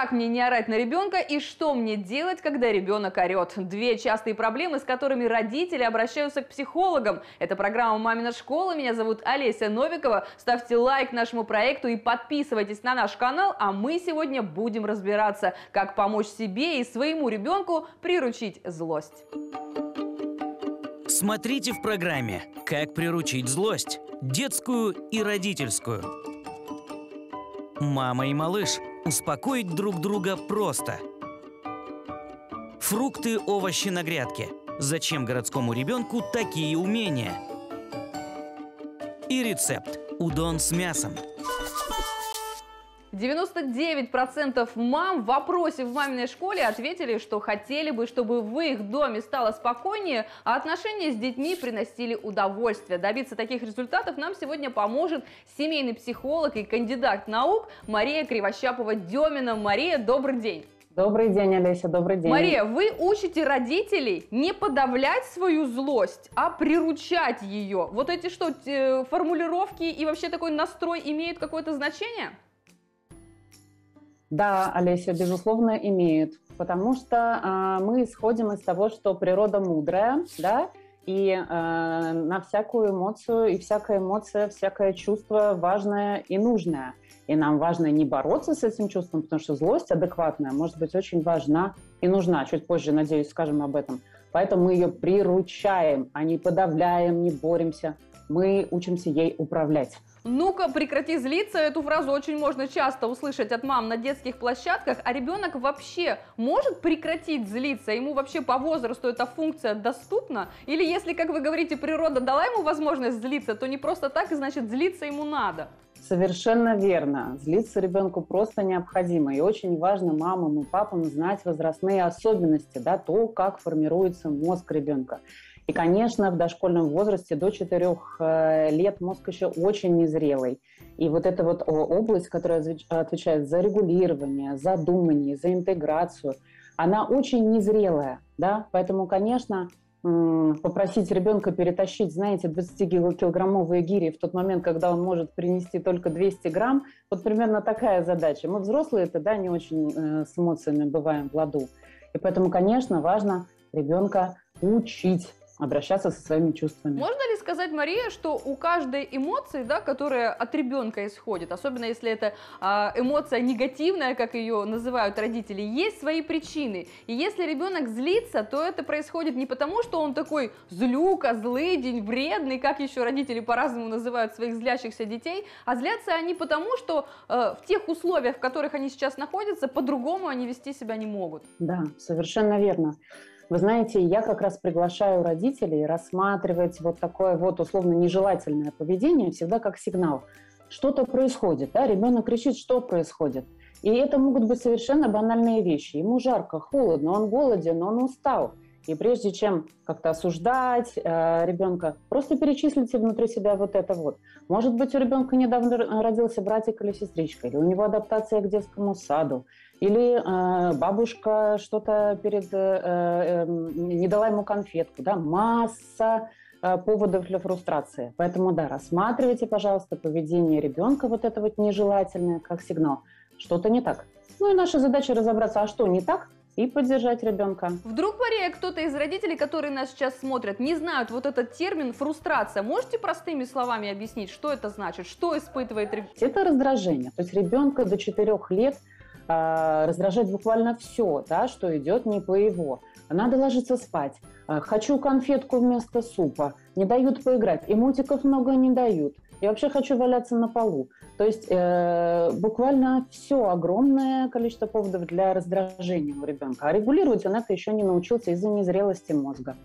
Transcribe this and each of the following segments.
Как мне не орать на ребенка и что мне делать, когда ребенок орет? Две частые проблемы, с которыми родители обращаются к психологам. Это программа «Мамина школа». Меня зовут Олеся Новикова. Ставьте лайк нашему проекту и подписывайтесь на наш канал. А мы сегодня будем разбираться, как помочь себе и своему ребенку приручить злость. Смотрите в программе «Как приручить злость» детскую и родительскую. Мама и малыш успокоить друг друга просто. Фрукты, овощи на грядке. Зачем городскому ребенку такие умения? И рецепт – удон с мясом – 99% мам в вопросе в маминой школе ответили, что хотели бы, чтобы в их доме стало спокойнее, а отношения с детьми приносили удовольствие. Добиться таких результатов нам сегодня поможет семейный психолог и кандидат наук Мария Кривощапова-Демина. Мария, добрый день! Добрый день, Олеся, добрый день. Мария, вы учите родителей не подавлять свою злость, а приручать ее. Вот эти что, формулировки и вообще такой настрой имеют какое-то значение? Да, Олеся, безусловно, имеют, потому что э, мы исходим из того, что природа мудрая, да, и э, на всякую эмоцию, и всякая эмоция, всякое чувство важное и нужное. И нам важно не бороться с этим чувством, потому что злость адекватная может быть очень важна и нужна. Чуть позже, надеюсь, скажем об этом. Поэтому мы ее приручаем, а не подавляем, не боремся. Мы учимся ей управлять. Ну-ка, прекрати злиться. Эту фразу очень можно часто услышать от мам на детских площадках. А ребенок вообще может прекратить злиться? Ему вообще по возрасту эта функция доступна? Или если, как вы говорите, природа дала ему возможность злиться, то не просто так, значит злиться ему надо? Совершенно верно. Злиться ребенку просто необходимо. И очень важно мамам и папам знать возрастные особенности, да, то, как формируется мозг ребенка. И, конечно, в дошкольном возрасте до 4 э, лет мозг еще очень незрелый. И вот эта вот область, которая отвечает за регулирование, за думание, за интеграцию, она очень незрелая. Да? Поэтому, конечно, попросить ребенка перетащить, знаете, 20-килограммовые гири в тот момент, когда он может принести только 200 грамм, вот примерно такая задача. Мы взрослые это, да, не очень э, с эмоциями бываем в ладу. И поэтому, конечно, важно ребенка учить обращаться со своими чувствами. Можно ли сказать, Мария, что у каждой эмоции, да, которая от ребенка исходит, особенно если это а, эмоция негативная, как ее называют родители, есть свои причины. И если ребенок злится, то это происходит не потому, что он такой злюка, злый, день вредный, как еще родители по-разному называют своих злящихся детей, а злятся они потому, что э, в тех условиях, в которых они сейчас находятся, по-другому они вести себя не могут. Да, совершенно верно. Вы знаете, я как раз приглашаю родителей рассматривать вот такое вот условно нежелательное поведение всегда как сигнал. Что-то происходит, да, ребенок кричит, что происходит. И это могут быть совершенно банальные вещи. Ему жарко, холодно, он голоден, он устал. И прежде чем как-то осуждать э, ребенка, просто перечислите внутри себя вот это вот. Может быть, у ребенка недавно родился братик или сестричка, или у него адаптация к детскому саду, или э, бабушка что-то перед э, э, не дала ему конфетку, да, масса э, поводов для фрустрации. Поэтому да, рассматривайте, пожалуйста, поведение ребенка вот это вот нежелательное как сигнал, что-то не так. Ну и наша задача разобраться, а что не так, и поддержать ребенка. Вдруг, Мария, кто-то из родителей, которые нас сейчас смотрят, не знают вот этот термин фрустрация. Можете простыми словами объяснить, что это значит, что испытывает ребенок? Это раздражение. То есть ребенка до 4 лет э, раздражать буквально все, да, что идет не по его. Надо ложиться спать. Э, хочу конфетку вместо супа. Не дают поиграть. И мультиков много не дают. Я вообще хочу валяться на полу. То есть э, буквально все огромное количество поводов для раздражения у ребенка. А регулировать он это еще не научился из-за незрелости мозга.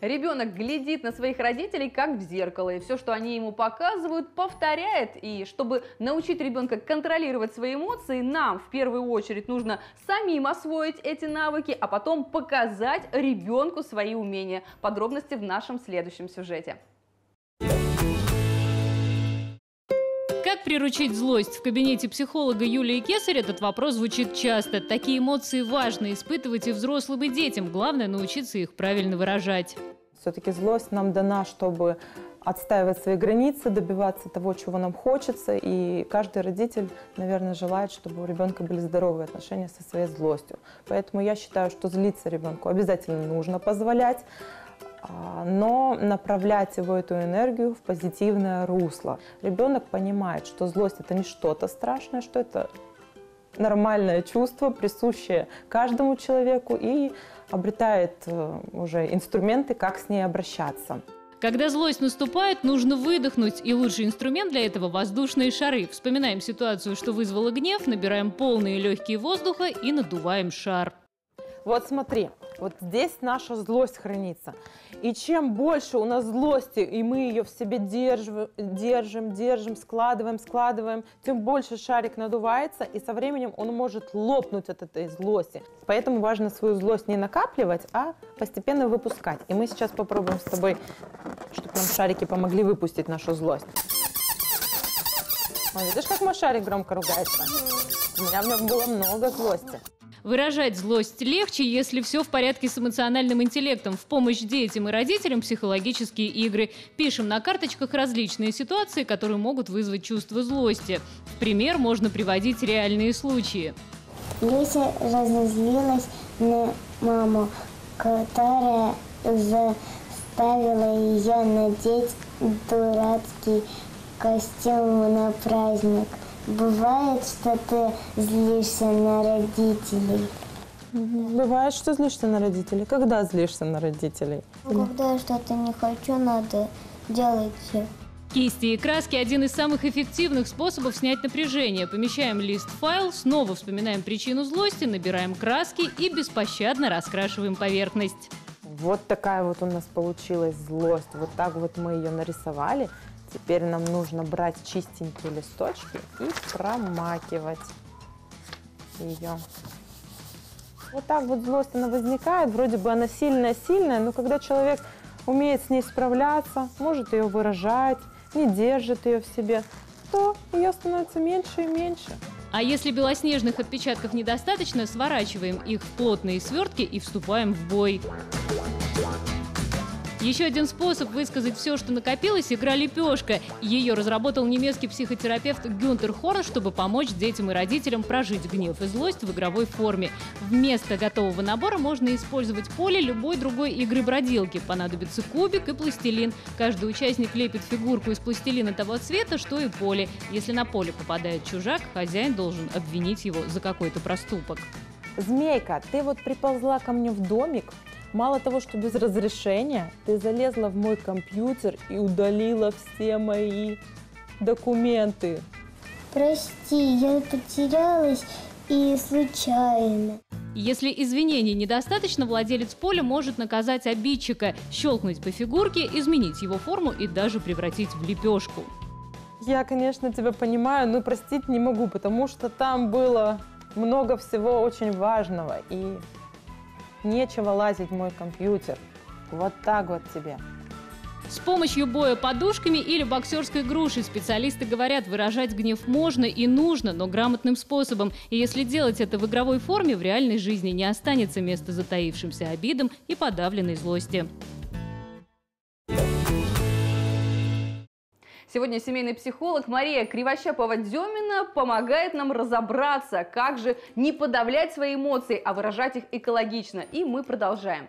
Ребенок глядит на своих родителей как в зеркало, и все, что они ему показывают, повторяет. И чтобы научить ребенка контролировать свои эмоции, нам в первую очередь нужно самим освоить эти навыки, а потом показать ребенку свои умения. Подробности в нашем следующем сюжете. Приручить злость? В кабинете психолога Юлии Кесарь этот вопрос звучит часто. Такие эмоции важно испытывать и взрослым, и детям. Главное научиться их правильно выражать. Все-таки злость нам дана, чтобы отстаивать свои границы, добиваться того, чего нам хочется. И каждый родитель, наверное, желает, чтобы у ребенка были здоровые отношения со своей злостью. Поэтому я считаю, что злиться ребенку обязательно нужно позволять, но направлять его эту энергию в позитивное русло. Ребенок понимает, что злость это не что-то страшное, что это нормальное чувство, присущее каждому человеку, и обретает э, уже инструменты, как с ней обращаться. Когда злость наступает, нужно выдохнуть, и лучший инструмент для этого – воздушные шары. Вспоминаем ситуацию, что вызвало гнев, набираем полные легкие воздуха и надуваем шар. Вот смотри, вот здесь наша злость хранится. И чем больше у нас злости, и мы ее в себе держим, держим, держим, складываем, складываем, тем больше шарик надувается, и со временем он может лопнуть от этой злости. Поэтому важно свою злость не накапливать, а постепенно выпускать. И мы сейчас попробуем с тобой, чтобы нам шарики помогли выпустить нашу злость. О, видишь, как мой шарик громко ругается? У меня в нем было много злости. Выражать злость легче, если все в порядке с эмоциональным интеллектом. В помощь детям и родителям психологические игры. Пишем на карточках различные ситуации, которые могут вызвать чувство злости. В пример можно приводить реальные случаи. Люся разозлилась на маму, которая заставила ее надеть дурацкий костюм на праздник. Бывает, что ты злишься на родителей. Бывает, что злишься на родителей. Когда злишься на родителей? Ну, когда я что-то не хочу, надо делать. Кисти и краски – один из самых эффективных способов снять напряжение. Помещаем лист в файл, снова вспоминаем причину злости, набираем краски и беспощадно раскрашиваем поверхность. Вот такая вот у нас получилась злость. Вот так вот мы ее нарисовали. Теперь нам нужно брать чистенькие листочки и промакивать ее. Вот так вот злость она возникает, вроде бы она сильная-сильная, но когда человек умеет с ней справляться, может ее выражать, не держит ее в себе, то ее становится меньше и меньше. А если белоснежных отпечатков недостаточно, сворачиваем их в плотные свертки и вступаем в бой. Еще один способ высказать все, что накопилось – игра «Лепешка». Ее разработал немецкий психотерапевт Гюнтер Хорн, чтобы помочь детям и родителям прожить гнев и злость в игровой форме. Вместо готового набора можно использовать поле любой другой игры-бродилки. Понадобится кубик и пластилин. Каждый участник лепит фигурку из пластилина того цвета, что и поле. Если на поле попадает чужак, хозяин должен обвинить его за какой-то проступок. Змейка, ты вот приползла ко мне в домик, Мало того, что без разрешения, ты залезла в мой компьютер и удалила все мои документы. Прости, я потерялась и случайно. Если извинений недостаточно, владелец поля может наказать обидчика, щелкнуть по фигурке, изменить его форму и даже превратить в лепешку. Я, конечно, тебя понимаю, но простить не могу, потому что там было много всего очень важного. И Нечего лазить в мой компьютер. Вот так вот тебе. С помощью боя подушками или боксерской грушей специалисты говорят, выражать гнев можно и нужно, но грамотным способом. И если делать это в игровой форме, в реальной жизни не останется места затаившимся обидам и подавленной злости. Сегодня семейный психолог Мария Кривощапова-Демина помогает нам разобраться, как же не подавлять свои эмоции, а выражать их экологично. И мы продолжаем.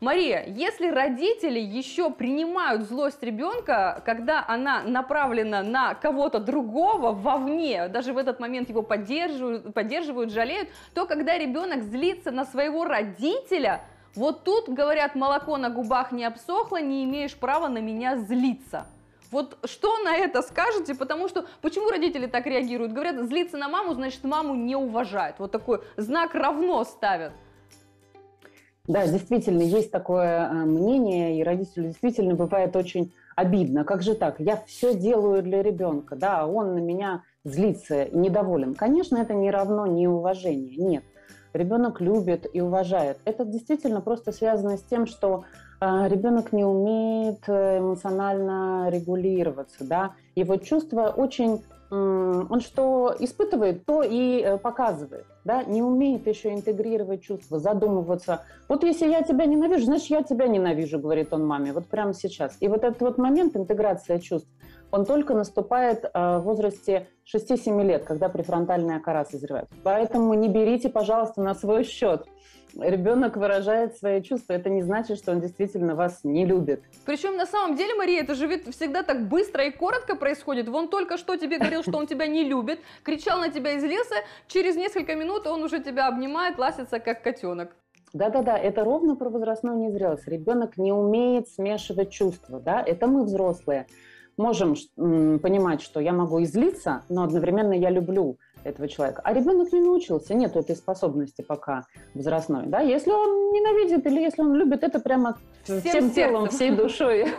Мария, если родители еще принимают злость ребенка, когда она направлена на кого-то другого вовне, даже в этот момент его поддерживают, поддерживают жалеют, то когда ребенок злится на своего родителя, вот тут, говорят, молоко на губах не обсохло, не имеешь права на меня злиться. Вот что на это скажете? Потому что почему родители так реагируют? Говорят, злиться на маму, значит, маму не уважают. Вот такой знак равно ставят. Да, действительно, есть такое э, мнение, и родителю действительно бывает очень обидно. Как же так? Я все делаю для ребенка, да, а он на меня злится недоволен. Конечно, это не равно неуважение, нет. Ребенок любит и уважает. Это действительно просто связано с тем, что ребенок не умеет э, эмоционально регулироваться, да, его чувства очень он что испытывает, то и э, показывает, да, не умеет еще интегрировать чувства, задумываться. Вот если я тебя ненавижу, значит, я тебя ненавижу, говорит он маме, вот прямо сейчас. И вот этот вот момент интеграция чувств, он только наступает э, в возрасте 6-7 лет, когда префронтальная кора созревает. Поэтому не берите, пожалуйста, на свой счет. Ребенок выражает свои чувства, это не значит, что он действительно вас не любит. Причем на самом деле, Мария, это же ведь всегда так быстро и коротко происходит. Вон только что тебе говорил, что он тебя не любит, кричал на тебя из леса, через несколько минут он уже тебя обнимает, ласится как котенок. Да-да-да, это ровно про возрастную незрелость. Ребенок не умеет смешивать чувства, да, это мы взрослые. Можем понимать, что я могу излиться, но одновременно я люблю этого человека. А ребенок не научился, нет этой способности пока возрастной. Да? Если он ненавидит или если он любит, это прямо Всем всем телом, всей душой.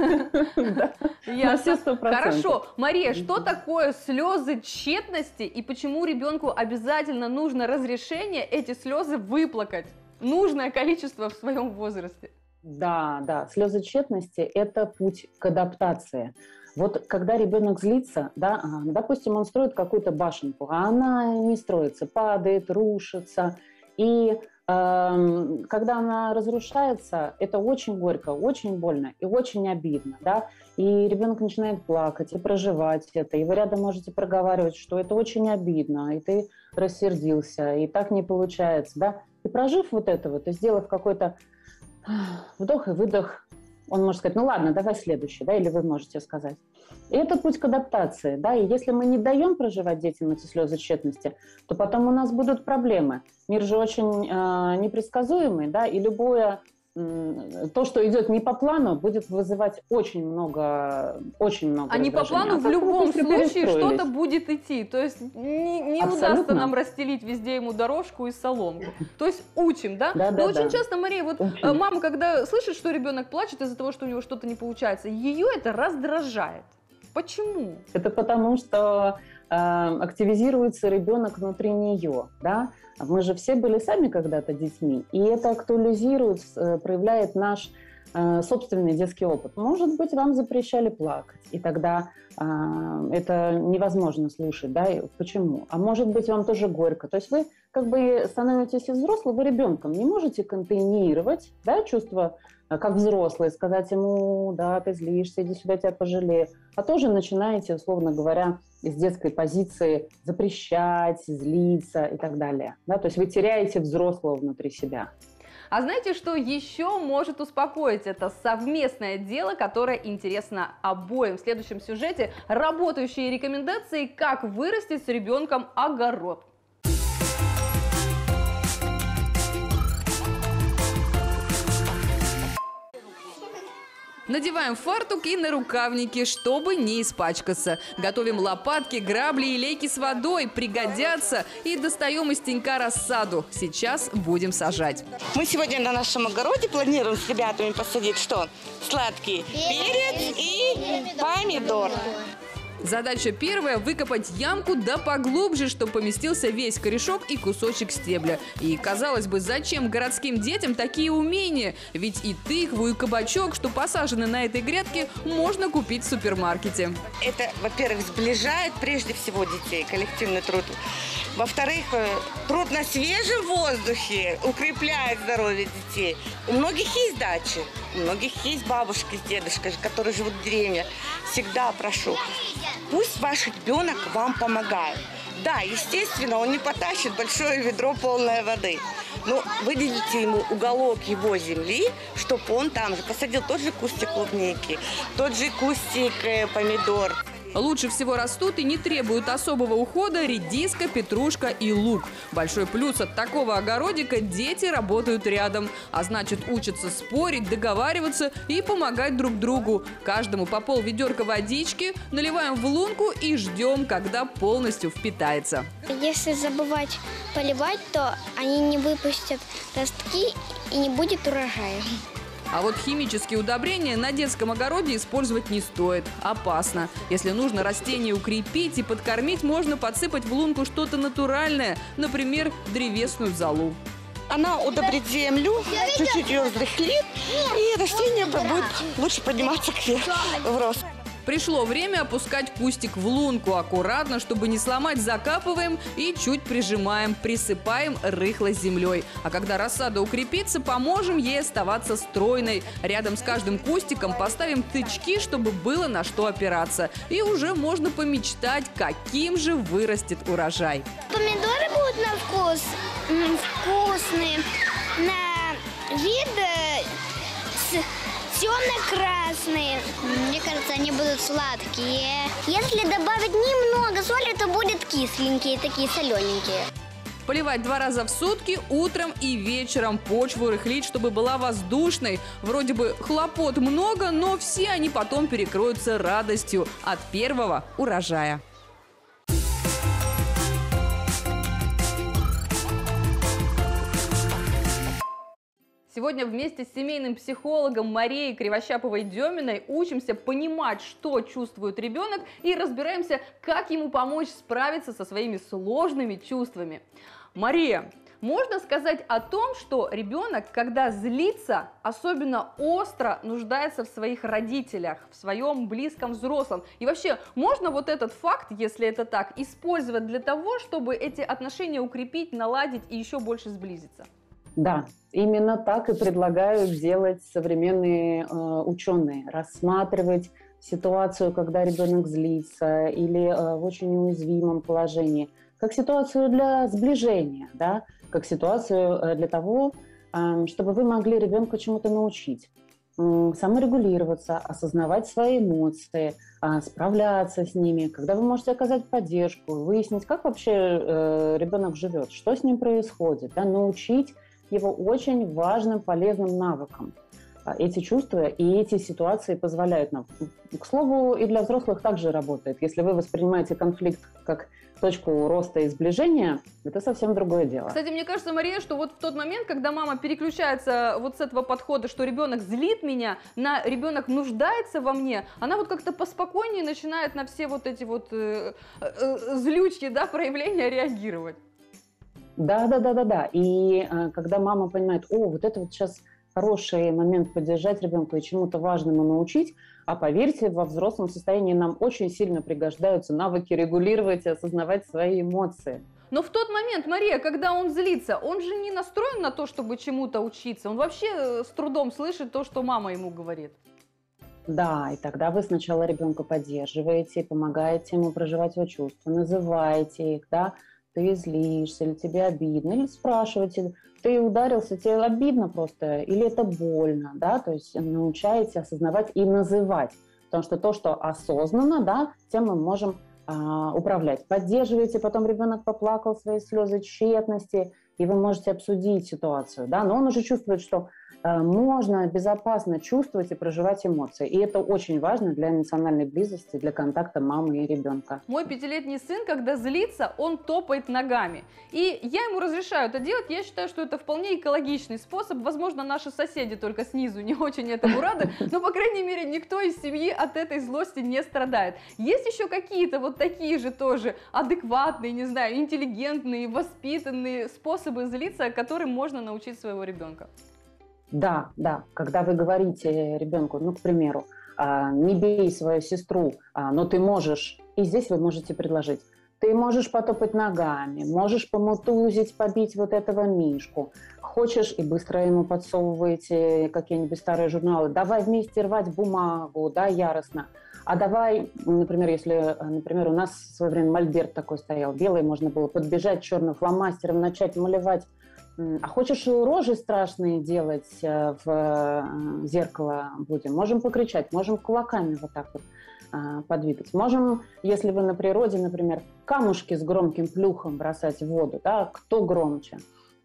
На все сто. Хорошо, Мария, что такое слезы тщетности и почему ребенку обязательно нужно разрешение эти слезы выплакать? Нужное количество в своем возрасте. Да, да, слезы тщетности – это путь к адаптации. Вот когда ребенок злится, да, а, допустим, он строит какую-то башенку, а она не строится, падает, рушится. И эм, когда она разрушается, это очень горько, очень больно и очень обидно, да. И ребенок начинает плакать и проживать это. И вы рядом можете проговаривать, что это очень обидно, и ты рассердился, и так не получается, да. И прожив вот это вот, и сделав какой-то вдох и выдох, он может сказать, ну ладно, давай следующий, да, или вы можете сказать. И это путь к адаптации, да, и если мы не даем проживать детям эти слезы тщетности, то потом у нас будут проблемы. Мир же очень э, непредсказуемый, да, и любое то, что идет не по плану, будет вызывать очень много, очень много А не по плану А в любом случае что-то будет идти. То есть не, не удастся нам расстелить везде ему дорожку и соломку. То есть учим, да? Да, Но да, очень да. часто, Мария, вот Учим. э, мама, когда слышит, что ребенок плачет из-за того, что у него что-то не получается, ее это раздражает. Почему? Это потому, что активизируется ребенок внутри нее, да. Мы же все были сами когда-то детьми, и это актуализирует, э, проявляет наш э, собственный детский опыт. Может быть, вам запрещали плакать, и тогда это невозможно слушать, да, и почему? А может быть, вам тоже горько. То есть вы как бы становитесь из взрослого ребенком, не можете контейнировать, да, чувства э, как взрослые, сказать ему, да, ты злишься, иди сюда, тебя пожалею. А тоже начинаете, условно говоря, из детской позиции запрещать, злиться и так далее. Да? То есть вы теряете взрослого внутри себя. А знаете, что еще может успокоить? Это совместное дело, которое интересно обоим. В следующем сюжете работающие рекомендации, как вырастить с ребенком огород. Надеваем фартук и нарукавники, чтобы не испачкаться. Готовим лопатки, грабли и лейки с водой. Пригодятся. И достаем из тенька рассаду. Сейчас будем сажать. Мы сегодня на нашем огороде планируем с ребятами посадить что? Сладкий перец и помидор. Задача первая – выкопать ямку да поглубже, чтобы поместился весь корешок и кусочек стебля. И, казалось бы, зачем городским детям такие умения? Ведь и тыкву, и кабачок, что посажены на этой грядке, можно купить в супермаркете. Это, во-первых, сближает прежде всего детей, коллективный труд. Во-вторых, э, труд на свежем воздухе укрепляет здоровье детей. У многих есть дачи, у многих есть бабушки с дедушкой, которые живут в деревне. Всегда прошу, пусть ваш ребенок вам помогает. Да, естественно, он не потащит большое ведро полное воды. Но выделите ему уголок его земли, чтобы он там же посадил тот же кустик клубники, тот же кустик э, помидор. Лучше всего растут и не требуют особого ухода редиска, петрушка и лук. Большой плюс от такого огородика – дети работают рядом, а значит учатся спорить, договариваться и помогать друг другу. Каждому по пол ведерка водички, наливаем в лунку и ждем, когда полностью впитается. Если забывать поливать, то они не выпустят ростки и не будет урожая. А вот химические удобрения на детском огороде использовать не стоит. Опасно. Если нужно растение укрепить и подкормить, можно подсыпать в лунку что-то натуральное, например, древесную золу. Она удобрит землю, чуть-чуть ее взрыхлит, и растение будет лучше подниматься кверх в рост. Пришло время опускать кустик в лунку. Аккуратно, чтобы не сломать, закапываем и чуть прижимаем, присыпаем рыхлой землей. А когда рассада укрепится, поможем ей оставаться стройной. Рядом с каждым кустиком поставим тычки, чтобы было на что опираться. И уже можно помечтать, каким же вырастет урожай. Помидоры будут на вкус вкусные, на вид э, с- темно-красные. Мне кажется, они будут сладкие. Если добавить немного соли, то будет кисленькие, такие солененькие. Поливать два раза в сутки, утром и вечером. Почву рыхлить, чтобы была воздушной. Вроде бы хлопот много, но все они потом перекроются радостью от первого урожая. Сегодня вместе с семейным психологом Марией Кривощаповой-Деминой учимся понимать, что чувствует ребенок и разбираемся, как ему помочь справиться со своими сложными чувствами. Мария, можно сказать о том, что ребенок, когда злится, особенно остро нуждается в своих родителях, в своем близком взрослом. И вообще, можно вот этот факт, если это так, использовать для того, чтобы эти отношения укрепить, наладить и еще больше сблизиться? Да, именно так и предлагают делать современные э, ученые. Рассматривать ситуацию, когда ребенок злится или э, в очень уязвимом положении, как ситуацию для сближения, да, как ситуацию э, для того, э, чтобы вы могли ребенка чему-то научить. Саморегулироваться, осознавать свои эмоции, а, справляться с ними, когда вы можете оказать поддержку, выяснить, как вообще э, ребенок живет, что с ним происходит, да, научить его очень важным, полезным навыкам. А, Эти чувства и эти ситуации позволяют нам. К слову, и для взрослых также работает. Если вы воспринимаете конфликт как точку роста и сближения, это совсем другое дело. Кстати, мне кажется, Мария, что вот в тот момент, когда мама переключается вот с этого подхода, что ребенок злит меня, на ребенок нуждается во мне, она вот как-то поспокойнее начинает на все вот эти вот э, э, злючки, да, проявления реагировать. Да, да, да, да, да. И э, когда мама понимает, о, вот это вот сейчас хороший момент поддержать ребенка и чему-то важному научить, а поверьте, во взрослом состоянии нам очень сильно пригождаются навыки регулировать и осознавать свои эмоции. Но в тот момент, Мария, когда он злится, он же не настроен на то, чтобы чему-то учиться. Он вообще э, с трудом слышит то, что мама ему говорит. Да, и тогда вы сначала ребенка поддерживаете, помогаете ему проживать его чувства, называете их, да, ты злишься, или тебе обидно, или спрашиваете, ты ударился, тебе обидно просто, или это больно, да, то есть научаете осознавать и называть, потому что то, что осознанно, да, тем мы можем а, управлять. Поддерживаете, потом ребенок поплакал свои слезы тщетности, и вы можете обсудить ситуацию, да, но он уже чувствует, что можно безопасно чувствовать и проживать эмоции. И это очень важно для эмоциональной близости, для контакта мамы и ребенка. Мой пятилетний сын, когда злится, он топает ногами. И я ему разрешаю это делать. Я считаю, что это вполне экологичный способ. Возможно, наши соседи только снизу не очень этому рады, но, по крайней мере, никто из семьи от этой злости не страдает. Есть еще какие-то вот такие же тоже адекватные, не знаю, интеллигентные, воспитанные способы злиться, которым можно научить своего ребенка? Да, да, когда вы говорите ребенку, ну, к примеру, а, не бей свою сестру, а, но ты можешь, и здесь вы можете предложить, ты можешь потопать ногами, можешь помутузить, побить вот этого мишку. Хочешь, и быстро ему подсовываете какие-нибудь старые журналы. Давай вместе рвать бумагу, да, яростно. А давай, например, если, например, у нас в свое время мольберт такой стоял, белый, можно было подбежать черным фломастером, начать малевать. А хочешь рожи страшные делать э, в э, зеркало будем? Можем покричать, можем кулаками вот так вот а, подвигать. Можем, если вы на природе, например, камушки с громким плюхом бросать в воду, да, кто громче.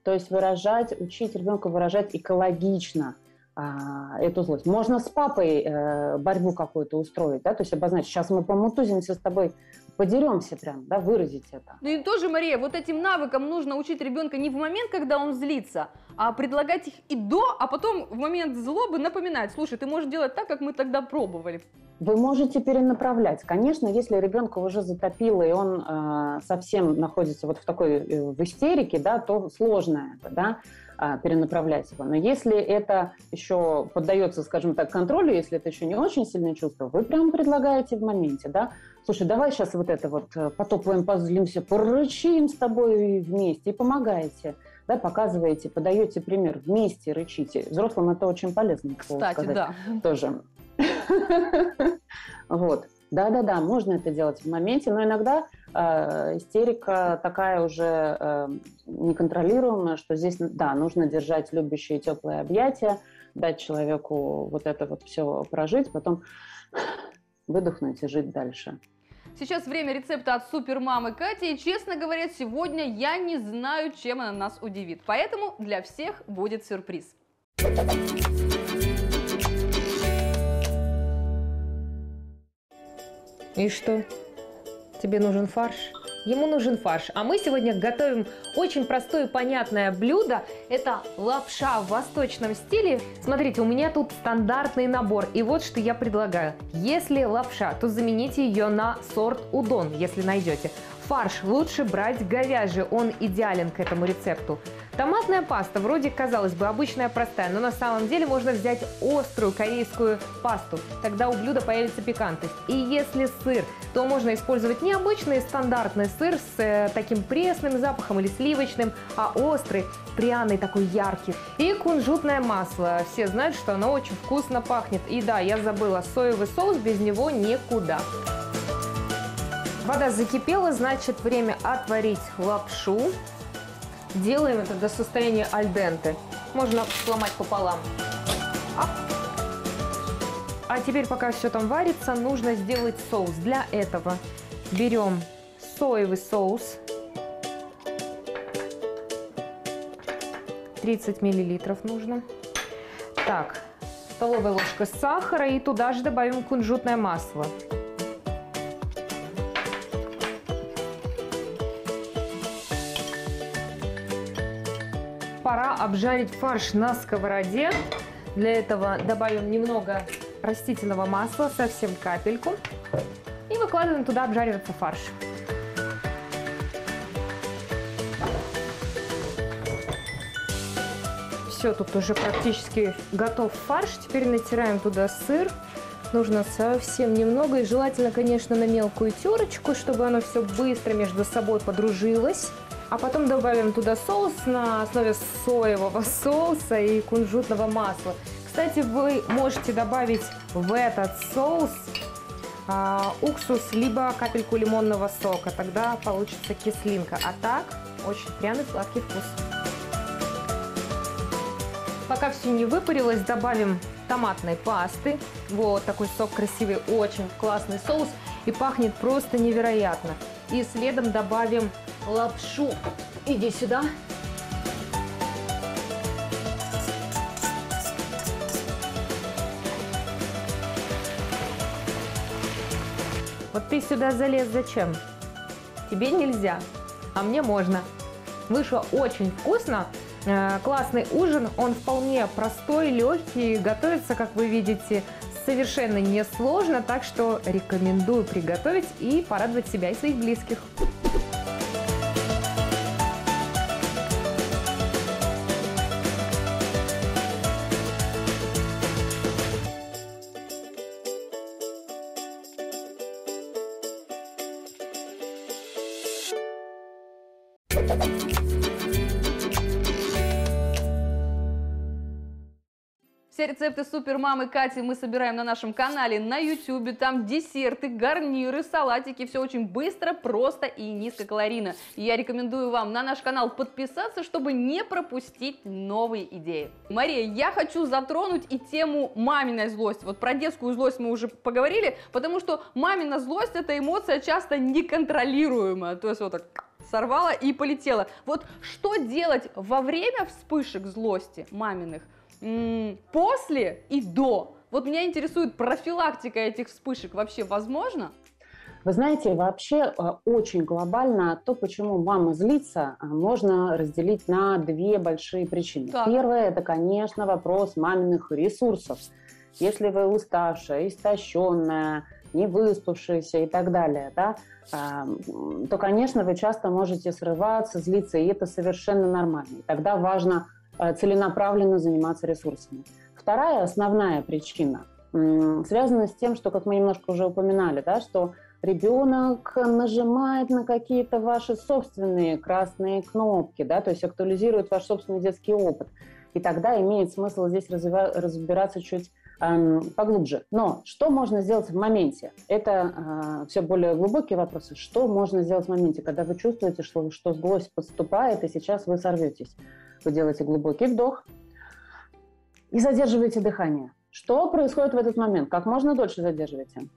То есть выражать, учить ребенка выражать экологично а, эту злость. Можно с папой э, борьбу какую-то устроить, да, то есть обозначить, сейчас мы помутузимся с тобой, подеремся прям, да, выразить это. Ну и тоже, Мария, вот этим навыкам нужно учить ребенка не в момент, когда он злится, а предлагать их и до, а потом в момент злобы напоминать, слушай, ты можешь делать так, как мы тогда пробовали. Вы можете перенаправлять. Конечно, если ребенка уже затопило, и он э, совсем находится вот в такой э, в истерике, да, то сложно это, да. А, перенаправлять его. Но если это еще поддается, скажем так, контролю, если это еще не очень сильное чувство, вы прям предлагаете в моменте, да, слушай, давай сейчас вот это вот э, потопаем, позлимся, порычим с тобой вместе и помогаете да, показываете, подаете пример, вместе рычите. Взрослым это очень полезно, Кстати, сказать, да. тоже. Вот. Да-да-да, можно это делать в моменте, но иногда э, истерика такая уже э, неконтролируемая, что здесь, да, нужно держать любящие теплые объятия, дать человеку вот это вот все прожить, потом выдохнуть и жить дальше. Сейчас время рецепта от супермамы Кати, и, честно говоря, сегодня я не знаю, чем она нас удивит. Поэтому для всех будет сюрприз. И что? Тебе нужен фарш? Ему нужен фарш. А мы сегодня готовим очень простое и понятное блюдо. Это лапша в восточном стиле. Смотрите, у меня тут стандартный набор. И вот что я предлагаю. Если лапша, то замените ее на сорт удон, если найдете. Фарш лучше брать говяжий, он идеален к этому рецепту. Томатная паста вроде, казалось бы, обычная простая, но на самом деле можно взять острую корейскую пасту, тогда у блюда появится пикантность. И если сыр, то можно использовать не обычный стандартный сыр с э, таким пресным запахом или сливочным, а острый, пряный, такой яркий. И кунжутное масло. Все знают, что оно очень вкусно пахнет. И да, я забыла, соевый соус без него никуда. Вода закипела, значит время отварить лапшу. Делаем это до состояния альденты. Можно сломать пополам. А теперь, пока все там варится, нужно сделать соус. Для этого берем соевый соус. 30 миллилитров нужно. Так, столовая ложка сахара и туда же добавим кунжутное масло. Пора обжарить фарш на сковороде. Для этого добавим немного растительного масла, совсем капельку. И выкладываем туда обжариваться фарш. Все, тут уже практически готов фарш. Теперь натираем туда сыр. Нужно совсем немного и желательно, конечно, на мелкую терочку, чтобы оно все быстро между собой подружилось. А потом добавим туда соус на основе соевого соуса и кунжутного масла. Кстати, вы можете добавить в этот соус а, уксус, либо капельку лимонного сока. Тогда получится кислинка. А так, очень пряный сладкий вкус. Пока все не выпарилось, добавим томатной пасты. Вот такой сок красивый, очень классный соус. И пахнет просто невероятно. И следом добавим лапшу. Иди сюда. Вот ты сюда залез зачем? Тебе нельзя, а мне можно. Вышло очень вкусно. Э, классный ужин, он вполне простой, легкий, готовится, как вы видите, совершенно несложно, так что рекомендую приготовить и порадовать себя и своих близких. Рецепты супермамы Кати мы собираем на нашем канале на YouTube. Там десерты, гарниры, салатики. Все очень быстро, просто и низкокалорийно. Я рекомендую вам на наш канал подписаться, чтобы не пропустить новые идеи. Мария, я хочу затронуть и тему маминой злости. Вот про детскую злость мы уже поговорили, потому что мамина злость это эмоция часто неконтролируемая. То есть вот так сорвала и полетела. Вот что делать во время вспышек злости маминых? После и до. Вот меня интересует профилактика этих вспышек вообще возможно? Вы знаете, вообще э, очень глобально то, почему мама злится, э, можно разделить на две большие причины. Так. Первое – это, конечно, вопрос маминых ресурсов. Если вы уставшая, истощенная, не выспавшаяся и так далее, да, то, конечно, вы часто можете срываться, злиться, и это совершенно нормально. И тогда важно целенаправленно заниматься ресурсами. Вторая основная причина связана с тем, что, как мы немножко уже упоминали, да, что ребенок нажимает на какие-то ваши собственные красные кнопки, да, то есть актуализирует ваш собственный детский опыт. И тогда имеет смысл здесь разбираться чуть эм, поглубже. Но что можно сделать в моменте? Это э, все более глубокие вопросы. Что можно сделать в моменте, когда вы чувствуете, что, что злость подступает, и сейчас вы сорветесь? Вы делаете глубокий вдох и задерживаете дыхание. Что происходит в этот момент? Как можно дольше задерживаете?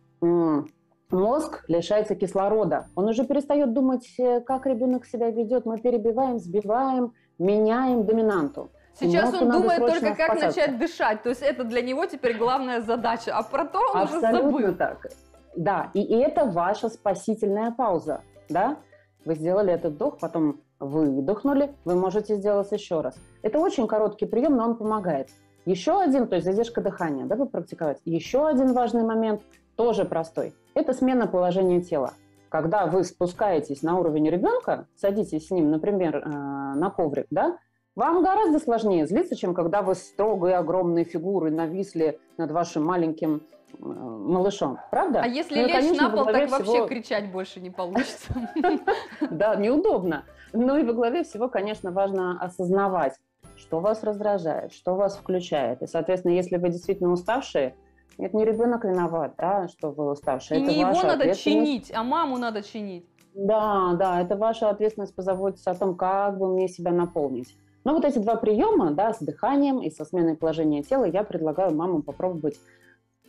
мозг лишается кислорода. Он уже перестает думать, э, как ребенок себя ведет. Мы перебиваем, сбиваем, меняем доминанту. Сейчас он думает только, как спасаться. начать дышать. То есть это для него теперь главная задача. А про то он Абсолютно уже забыл. так. Да, и, и это ваша спасительная пауза. Да? Вы сделали этот вдох, потом выдохнули, вы можете сделать еще раз. Это очень короткий прием, но он помогает. Еще один, то есть задержка дыхания, да, вы практиковать. Еще один важный момент, тоже простой. Это смена положения тела. Когда вы спускаетесь на уровень ребенка, садитесь с ним, например, э, на коврик, да, вам гораздо сложнее злиться, чем когда вы строгой огромной фигурой нависли над вашим маленьким малышом, правда? А если ну, лечь конечно, на пол, так всего... вообще кричать больше не получится. Да, неудобно. Ну и во главе всего, конечно, важно осознавать, что вас раздражает, что вас включает. И, соответственно, если вы действительно уставшие, это не ребенок виноват, да, что вы уставшие. И это не его надо чинить, а маму надо чинить. Да, да, это ваша ответственность позаботиться о том, как бы мне себя наполнить. Но вот эти два приема, да, с дыханием и со сменой положения тела, я предлагаю мамам попробовать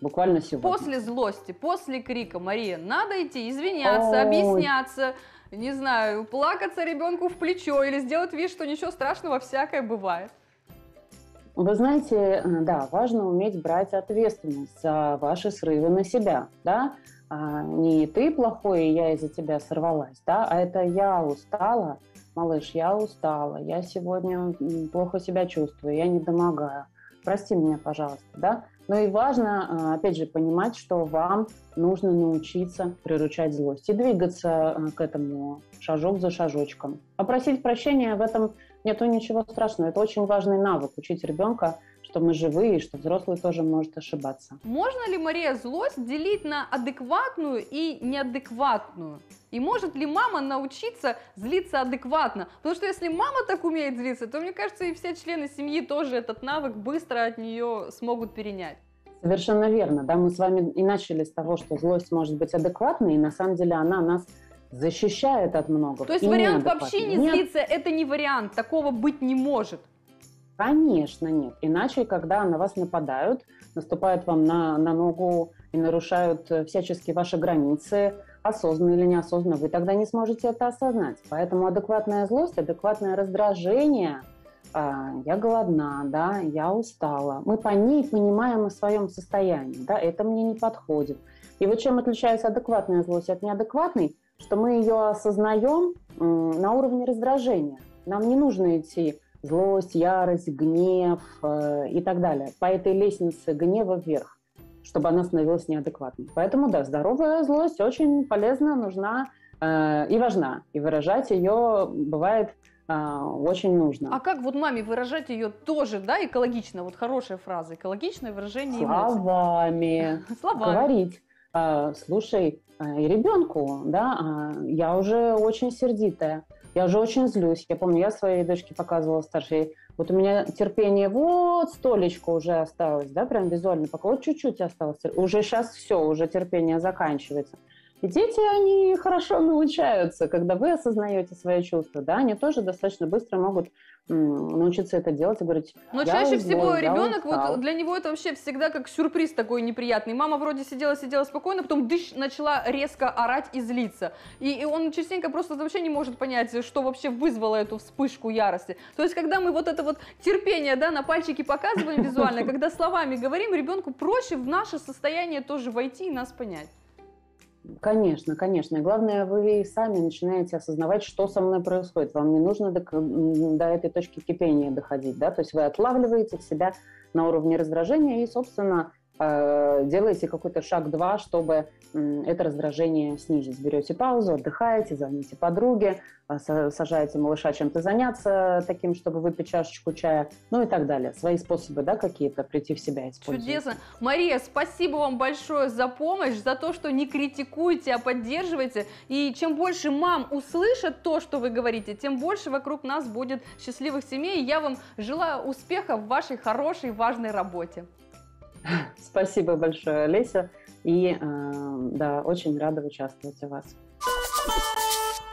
буквально сегодня. После злости, после крика, Мария, надо идти извиняться, Ой. объясняться, не знаю, плакаться ребенку в плечо или сделать вид, что ничего страшного, всякое бывает. Вы знаете, э, да, важно уметь брать ответственность за ваши срывы на себя, да, а не ты плохой, и я из-за тебя сорвалась, да, а это я устала, малыш, я устала, я сегодня плохо себя чувствую, я не домогаю, прости меня, пожалуйста, да. Но и важно, э, опять же, понимать, что вам нужно научиться приручать злость и двигаться э, к этому шажок за шажочком. А просить прощения в этом Нету ничего страшного. Это очень важный навык учить ребенка, что мы живые, и что взрослый тоже может ошибаться. Можно ли, Мария, злость делить на адекватную и неадекватную? И может ли мама научиться злиться адекватно? Потому что если мама так умеет злиться, то, мне кажется, и все члены семьи тоже этот навык быстро от нее смогут перенять. Совершенно верно. Да, мы с вами и начали с того, что злость может быть адекватной, и на самом деле она нас защищает от многого. То есть вариант вообще не нет. злиться, это не вариант, такого быть не может. Конечно, нет. Иначе, когда на вас нападают, наступают вам на, на ногу и нарушают э, всячески ваши границы, осознанно или неосознанно, вы тогда не сможете это осознать. Поэтому адекватная злость, адекватное раздражение, а, я голодна, да, я устала. Мы по ней понимаем о своем состоянии, да, это мне не подходит. И вот чем отличается адекватная злость от неадекватной – что мы ее осознаем на уровне раздражения. Нам не нужно идти злость, ярость, гнев э, и так далее по этой лестнице гнева вверх, чтобы она становилась неадекватной. Поэтому, да, здоровая злость очень полезна, нужна э, и важна. И выражать ее бывает э, очень нужно. А как вот маме выражать ее тоже, да, экологично? Вот хорошая фраза, экологичное выражение Словами. эмоций. Словами. Говорить. Э, слушай, а, и ребенку, да, а, я уже очень сердитая, я уже очень злюсь. Я помню, я своей дочке показывала старшей, вот у меня терпение вот столечко уже осталось, да, прям визуально, пока вот чуть-чуть осталось. Уже сейчас все, уже терпение заканчивается. И дети, они хорошо научаются, когда вы осознаете свои чувства, да, они тоже достаточно быстро могут научиться это делать и говорить. Но чаще всего ребенок, вот для него это вообще всегда как сюрприз такой неприятный. Мама вроде сидела, сидела спокойно, потом дыш, начала резко орать и злиться. И, и он частенько просто вообще не может понять, что вообще вызвало эту вспышку ярости. То есть, когда мы вот это вот терпение, да, на пальчики показываем визуально, когда словами говорим, ребенку проще в наше состояние тоже войти и нас понять. Конечно, конечно. И главное, вы сами начинаете осознавать, что со мной происходит. Вам не нужно до, до этой точки кипения доходить. Да? То есть вы отлавливаете себя на уровне раздражения и, собственно, делаете какой-то шаг два, чтобы это раздражение снизить. Берете паузу, отдыхаете, звоните подруге, а, сажаете малыша чем-то заняться таким, чтобы выпить чашечку чая, ну и так далее. Свои способы, да, какие-то прийти в себя использовать. Чудесно. Мария, спасибо вам большое за помощь, за то, что не критикуете, а поддерживаете. И чем больше мам услышат то, что вы говорите, тем больше вокруг нас будет счастливых семей. Я вам желаю успеха в вашей хорошей, важной работе. Спасибо большое, Олеся. И э, да, очень рада участвовать у вас.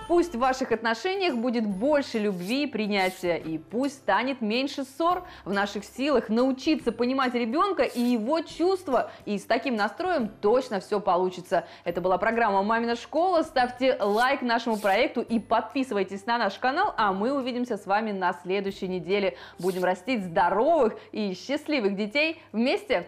Пусть в ваших отношениях будет больше любви и принятия, и пусть станет меньше ссор. В наших силах научиться понимать ребенка и его чувства, и с таким настроем точно все получится. Это была программа «Мамина школа». Ставьте лайк нашему проекту и подписывайтесь на наш канал, а мы увидимся с вами на следующей неделе. Будем растить здоровых и счастливых детей вместе.